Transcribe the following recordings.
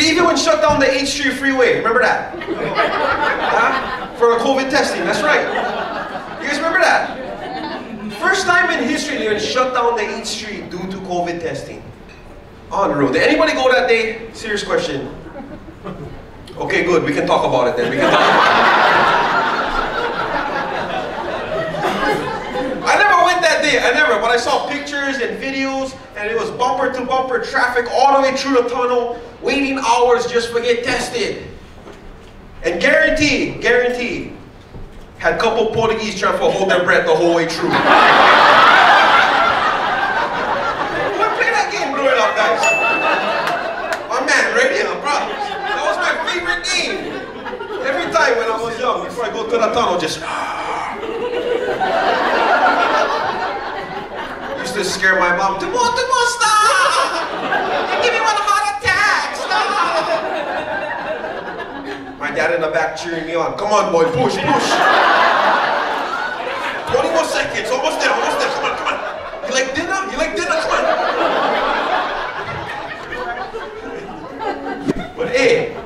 They even went shut down the H3 Freeway. Remember that? huh? For COVID testing. That's right. You guys remember that? First time in history they went shut down the H3 due to COVID testing. On the road. Did anybody go that day? Serious question. Okay, good. We can talk about it then. We can talk I never went that day. I never. But I saw pictures and videos, and it was bumper to bumper traffic all the way through the tunnel, waiting hours just to get tested. And guaranteed, guaranteed, had a couple Portuguese trying to hold their breath the whole way through. I play that game growing up, guys. My man, radio, bro. That was my favorite game. Every time when I was young, before I go to the tunnel, just. To scare my mom. Tumua, Tumua, stop! Give me one heart attack, stop! My dad in the back cheering me on. Come on, boy, push, push. 20 more seconds, almost there, almost there. Come on, come on. You like dinner? You like dinner? Come on. But hey,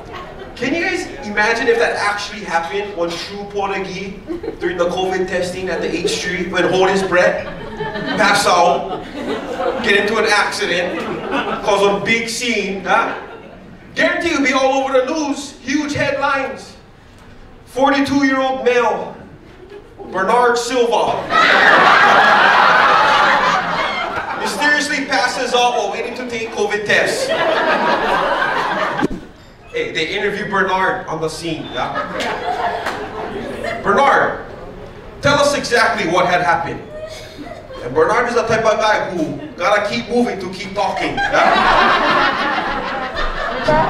can you guys imagine if that actually happened when true Portuguese during the COVID testing at the H3 would hold his breath, pass out, get into an accident, cause a big scene, huh? Guarantee you'll be all over the news, huge headlines. 42 year old male, Bernard Silva, mysteriously passes out while waiting to take COVID tests. Hey, they interview Bernard on the scene. Yeah? Bernard, tell us exactly what had happened. And Bernard is the type of guy who gotta keep moving to keep talking. Yeah?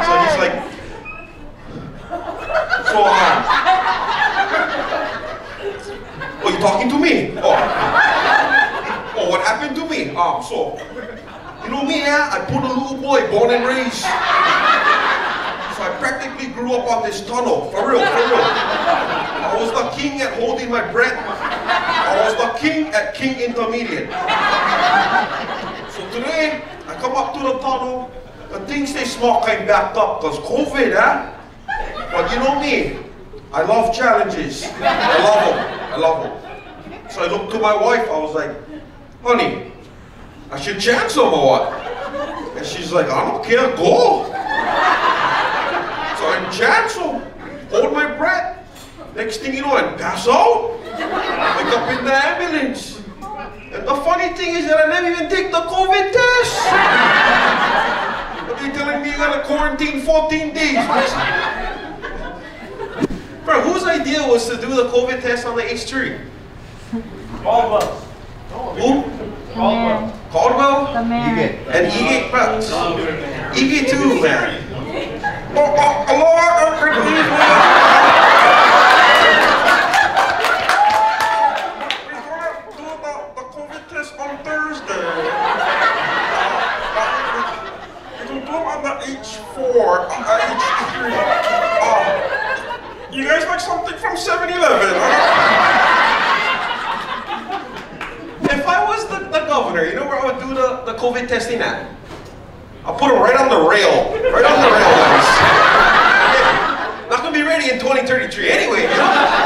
So he's like, so um, oh, you talking to me? Oh, oh, what happened to me? Um, so, you know me, yeah, I put a little boy, born and raised. So I practically grew up on this tunnel, for real, for real. I was the king at holding my breath. I was the king at king intermediate. So today, I come up to the tunnel, and things they small kind backed up, because COVID, huh? But you know me, I love challenges. I love them, I love them. So I looked to my wife, I was like, honey, I should chance them or what? And she's like, I don't care, go. So I chance them, hold my breath. Next thing you know, I pass out. Wake up in the ambulance. And the funny thing is that I never even take the COVID test. But they're telling me you gotta quarantine 14 days. Bro, whose idea was to do the COVID test on the H3? All of us. Who? Caldwell. Caldwell? The man. And Ige, bro. Ige too, man. We're gonna the, COVID test on Thursday. We're gonna do on the H4, uh, H3. Uh, you guys like something from 7-Eleven. If I was the, the governor, you know where I would do the, the COVID testing at? I'll put them right on the rail. Right on the rail. Not gonna be ready in 2033 anyway, you know?